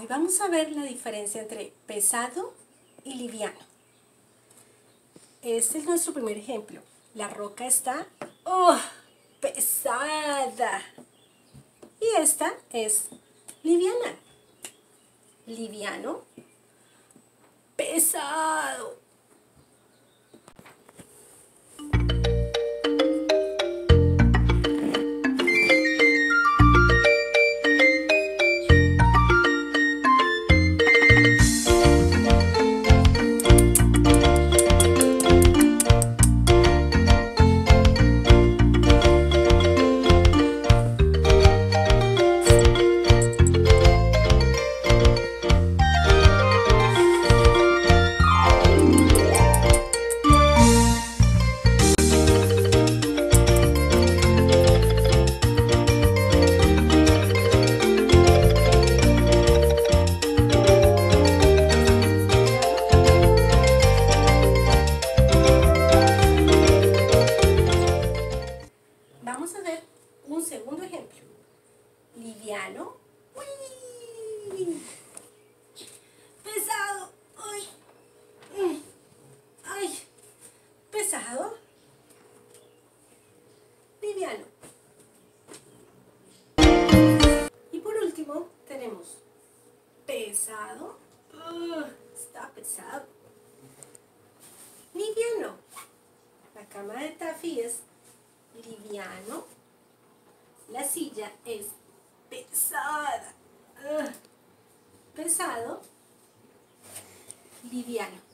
vamos a ver la diferencia entre pesado y liviano. Este es nuestro primer ejemplo. La roca está oh, pesada. Y esta es liviana. Liviano, pesado. Uy. Pesado. Ay. Mm. Ay. Pesado. Liviano. Y por último tenemos pesado. Está pesado. Liviano. La cama de Taffy es liviano. La silla es pesada. Pesado. Liviano.